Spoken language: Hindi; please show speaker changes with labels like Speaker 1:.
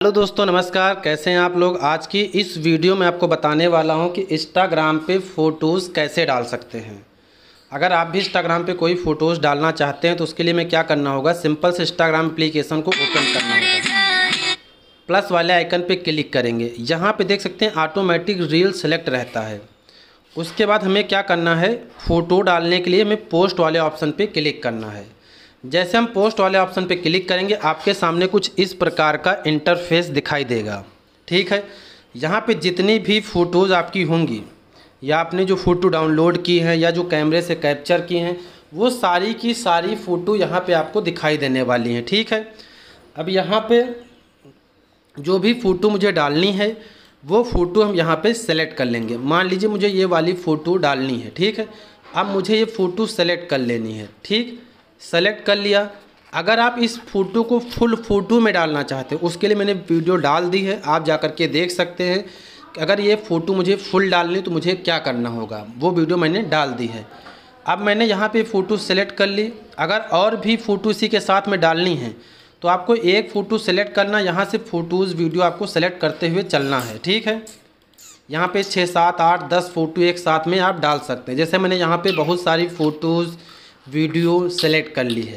Speaker 1: हेलो दोस्तों, नमस्कार। कैसे हैं आप लोग? आज की इस वीडियो में आपको बताने वाला हूँ कि इंस्टाग्राम पे फ़ोटोज़ कैसे डाल सकते हैं। अगर आप भी इंस्टाग्राम पे कोई फ़ोटोज़ डालना चाहते हैं तो उसके लिए मैं क्या करना होगा? सिंपल से इंस्टाग्राम एप्लीकेशन को ओपन करना होगा। प्लस वाले आइकन पे क्लिक करेंगे। यहाँ पे देख सकते हैं ऑटोमेटिक रील सेलेक्ट रहता है। उसके बाद हमें क्या करना है? फ़ोटो डालने के लिए हमें पोस्ट वाले ऑप्शन पर क्लिक करना है। जैसे हम पोस्ट वाले ऑप्शन पे क्लिक करेंगे, आपके सामने कुछ इस प्रकार का इंटरफेस दिखाई देगा। ठीक है? यहाँ पे जितनी भी फ़ोटोज़ आपकी होंगी, या आपने जो फ़ोटो डाउनलोड की है, या जो कैमरे से कैप्चर की हैं, वो सारी की सारी फ़ोटो यहाँ पे आपको दिखाई देने वाली हैं। ठीक है? अब यहाँ पे जो भी फ़ोटो मुझे डालनी है, वो फ़ोटो हम यहाँ पे सेलेक्ट कर लेंगे। मान लीजिए मुझे ये वाली फ़ोटो डालनी है। ठीक है? अब मुझे ये फ़ोटो सेलेक्ट कर लेनी है। ठीक? सेलेक्ट कर लिया। अगर आप इस फ़ोटो को फुल फ़ोटो में डालना चाहते हो, उसके लिए मैंने वीडियो डाल दी है, आप जा कर के देख सकते हैं। अगर ये फ़ोटो मुझे फुल डालनी तो मुझे क्या करना होगा? वो वीडियो मैंने डाल दी है। अब मैंने यहाँ पे फ़ोटो सेलेक्ट कर ली। अगर और भी फ़ोटो इसी के साथ में डालनी है तो आपको एक फ़ोटो सेलेक्ट करना। यहाँ से फ़ोटोज़ वीडियो आपको सेलेक्ट करते हुए चलना है, ठीक है? यहाँ पे छः, सात, आठ, दस फ़ोटो एक साथ में आप डाल सकते हैं। जैसे मैंने यहाँ पे बहुत सारी फ़ोटोज़ वीडियो सेलेक्ट कर ली है।